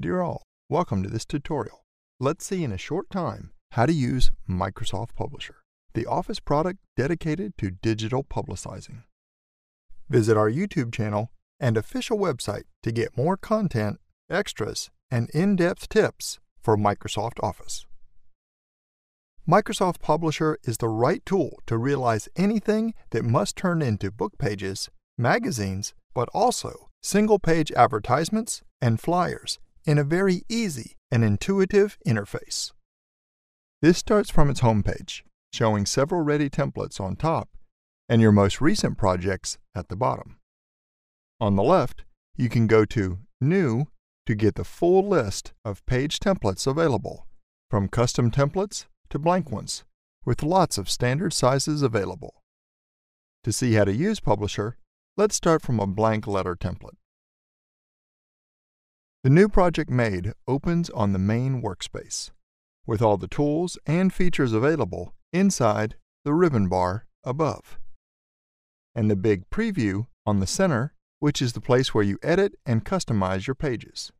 Dear all, welcome to this tutorial. Let's see in a short time how to use Microsoft Publisher, the Office product dedicated to digital publicizing. Visit our YouTube channel and official website to get more content, extras, and in-depth tips for Microsoft Office. Microsoft Publisher is the right tool to realize anything that must turn into book pages, magazines, but also single-page advertisements and flyers in a very easy and intuitive interface. This starts from its homepage, showing several ready templates on top and your most recent projects at the bottom. On the left, you can go to New to get the full list of page templates available, from custom templates to blank ones, with lots of standard sizes available. To see how to use Publisher, let's start from a blank letter template. The new project made opens on the main workspace, with all the tools and features available inside the ribbon bar above, and the big preview on the center, which is the place where you edit and customize your pages.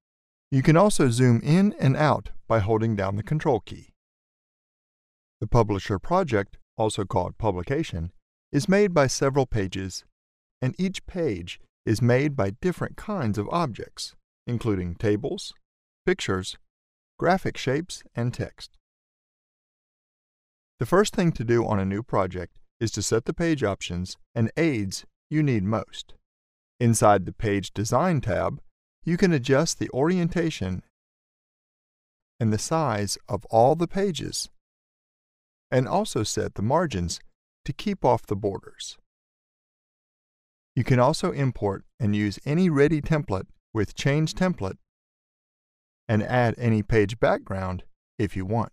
You can also zoom in and out by holding down the Control key. The Publisher project, also called Publication, is made by several pages, and each page is made by different kinds of objects including tables, pictures, graphic shapes, and text. The first thing to do on a new project is to set the page options and aids you need most. Inside the Page Design tab, you can adjust the orientation and the size of all the pages, and also set the margins to keep off the borders. You can also import and use any ready template with Change Template and add any page background if you want.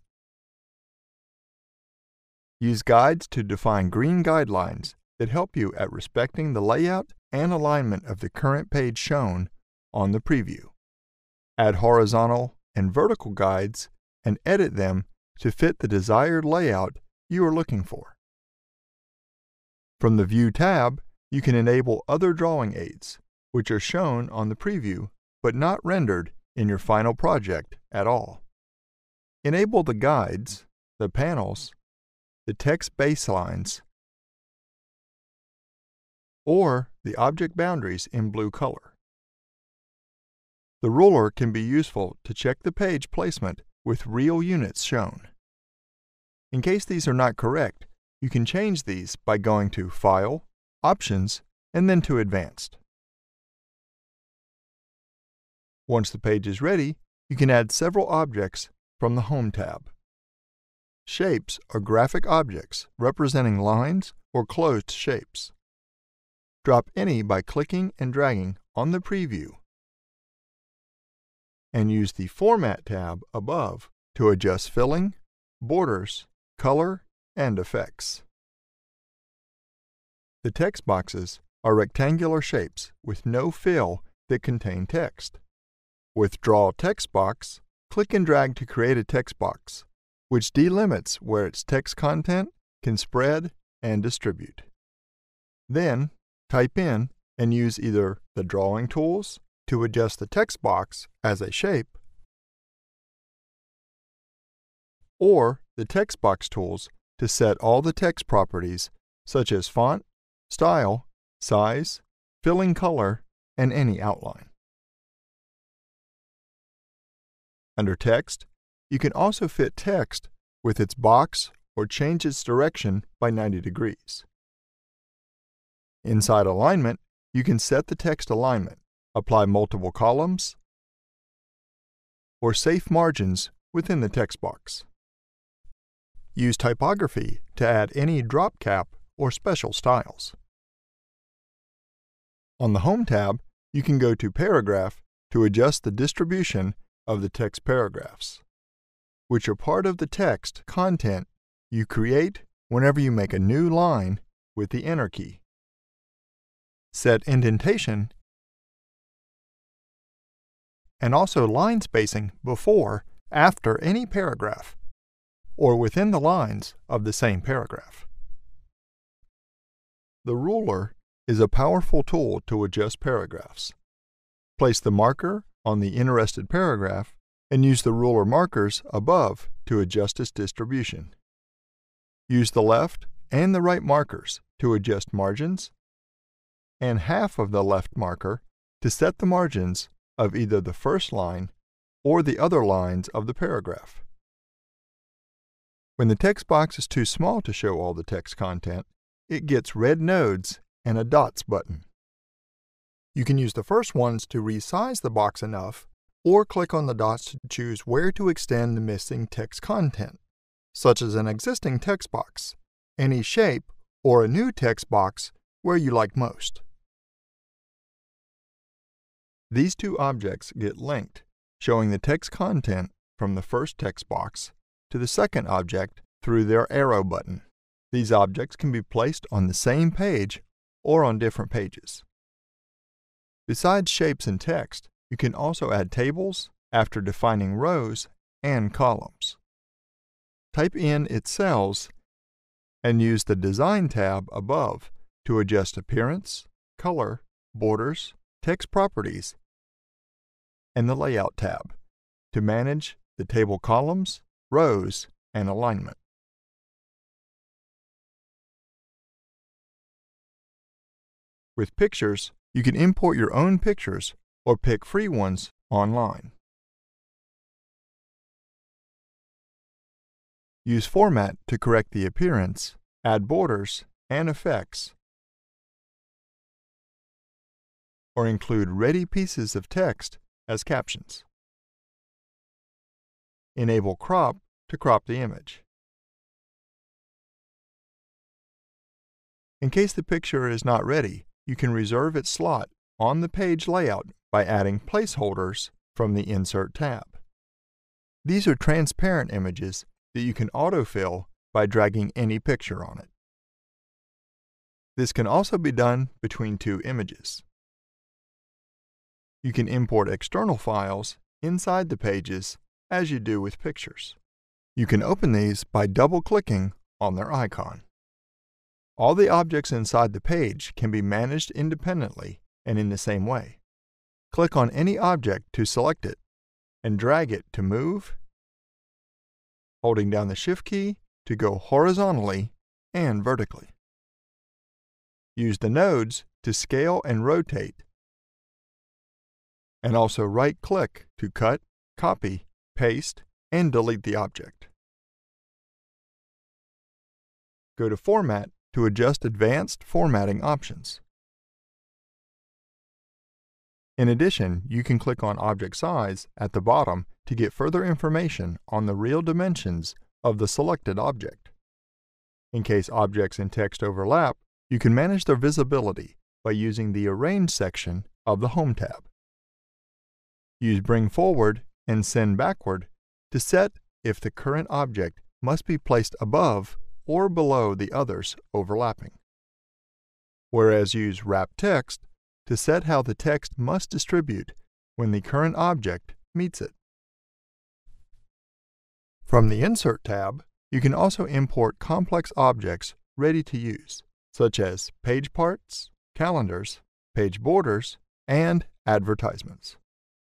Use guides to define green guidelines that help you at respecting the layout and alignment of the current page shown on the preview. Add horizontal and vertical guides and edit them to fit the desired layout you are looking for. From the View tab, you can enable other drawing aids, which are shown on the preview but not rendered in your final project at all. Enable the guides, the panels, the text baselines, or the object boundaries in blue color. The ruler can be useful to check the page placement with real units shown. In case these are not correct, you can change these by going to File, Options, and then to Advanced. Once the page is ready, you can add several objects from the Home tab. Shapes are graphic objects representing lines or closed shapes. Drop any by clicking and dragging on the preview and use the Format tab above to adjust filling, borders, color, and effects. The text boxes are rectangular shapes with no fill that contain text. With Draw Text Box, click and drag to create a text box, which delimits where its text content can spread and distribute. Then, type in and use either the drawing tools to adjust the text box as a shape, or the text box tools to set all the text properties such as font, style, size, filling color, and any outline. Under Text, you can also fit text with its box or change its direction by 90 degrees. Inside Alignment, you can set the text alignment, apply multiple columns, or safe margins within the text box. Use typography to add any drop cap or special styles. On the Home tab, you can go to Paragraph to adjust the distribution of the text paragraphs, which are part of the text content you create whenever you make a new line with the Enter key. Set indentation and also line spacing before, after any paragraph, or within the lines of the same paragraph. The ruler is a powerful tool to adjust paragraphs. Place the marker on the interested paragraph and use the ruler markers above to adjust its distribution. Use the left and the right markers to adjust margins, and half of the left marker to set the margins of either the first line or the other lines of the paragraph. When the text box is too small to show all the text content, it gets red nodes and a dots button. You can use the first ones to resize the box enough, or click on the dots to choose where to extend the missing text content, such as an existing text box, any shape, or a new text box where you like most. These two objects get linked, showing the text content from the first text box to the second object through their arrow button. These objects can be placed on the same page or on different pages. Besides shapes and text, you can also add tables after defining rows and columns. Type in its cells and use the Design tab above to adjust appearance, color, borders, text properties, and the Layout tab to manage the table columns, rows, and alignment. With pictures, you can import your own pictures or pick free ones online. Use Format to correct the appearance, add borders and effects, or include ready pieces of text as captions. Enable Crop to crop the image. In case the picture is not ready, you can reserve its slot on the page layout by adding placeholders from the Insert tab. These are transparent images that you can autofill by dragging any picture on it. This can also be done between two images. You can import external files inside the pages as you do with pictures. You can open these by double-clicking on their icon. All the objects inside the page can be managed independently and in the same way. Click on any object to select it and drag it to move, holding down the Shift key to go horizontally and vertically. Use the nodes to scale and rotate, and also right-click to cut, copy, paste, and delete the object. Go to Format to adjust advanced formatting options. In addition, you can click on Object Size at the bottom to get further information on the real dimensions of the selected object. In case objects and text overlap, you can manage their visibility by using the Arrange section of the Home tab. Use Bring Forward and Send Backward to set if the current object must be placed above or below the others overlapping. Whereas use Wrap Text to set how the text must distribute when the current object meets it. From the Insert tab, you can also import complex objects ready to use, such as page parts, calendars, page borders, and advertisements.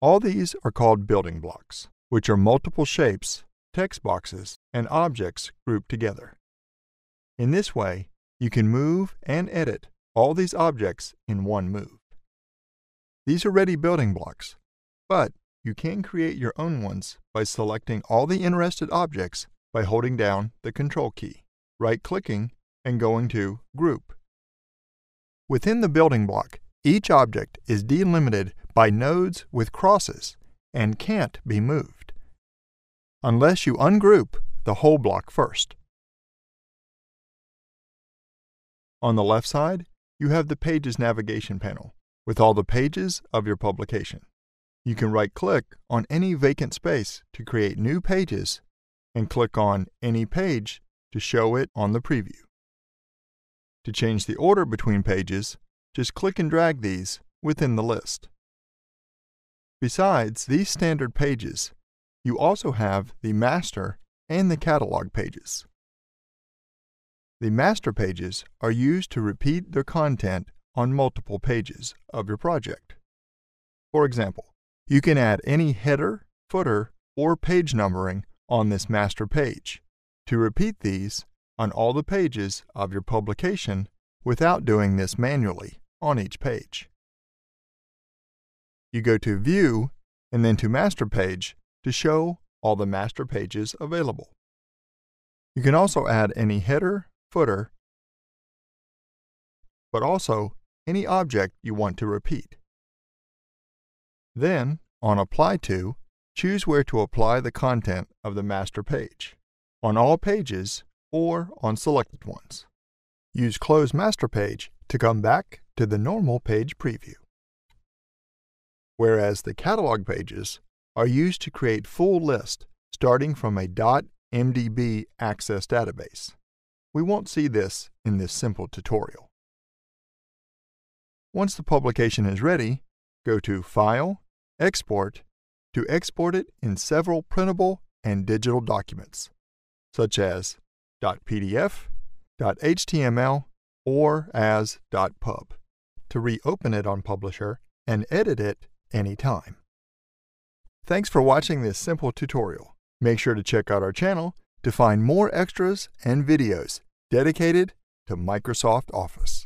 All these are called building blocks, which are multiple shapes, text boxes, and objects grouped together. In this way, you can move and edit all these objects in one move. These are ready building blocks, but you can create your own ones by selecting all the interested objects by holding down the Control key, right-clicking, and going to Group. Within the building block, each object is delimited by nodes with crosses and can't be moved, unless you ungroup the whole block first. On the left side, you have the Pages navigation panel with all the pages of your publication. You can right-click on any vacant space to create new pages and click on any page to show it on the preview. To change the order between pages, just click and drag these within the list. Besides these standard pages, you also have the master and the catalog pages. The master pages are used to repeat their content on multiple pages of your project. For example, You can add any header, footer, or page numbering on this master page. To repeat these on all the pages of your publication without doing this manually on each page. You go to View and then to Master Page to show all the master pages available. You can also add any header, footer, but also any object you want to repeat. Then, on Apply To, choose where to apply the content of the master page, on all pages or on selected ones. Use Close Master Page to come back to the normal page preview. Whereas the catalog pages are used to create full lists starting from a .mdb access database. We won't see this in this simple tutorial. Once the publication is ready, go to File, Export, to export it in several printable and digital documents, such as .pdf, .html, or as .pub, to reopen it on Publisher and edit it anytime. Thanks for watching this simple tutorial. Make sure to check out our channel to find more extras and videos dedicated to Microsoft Office.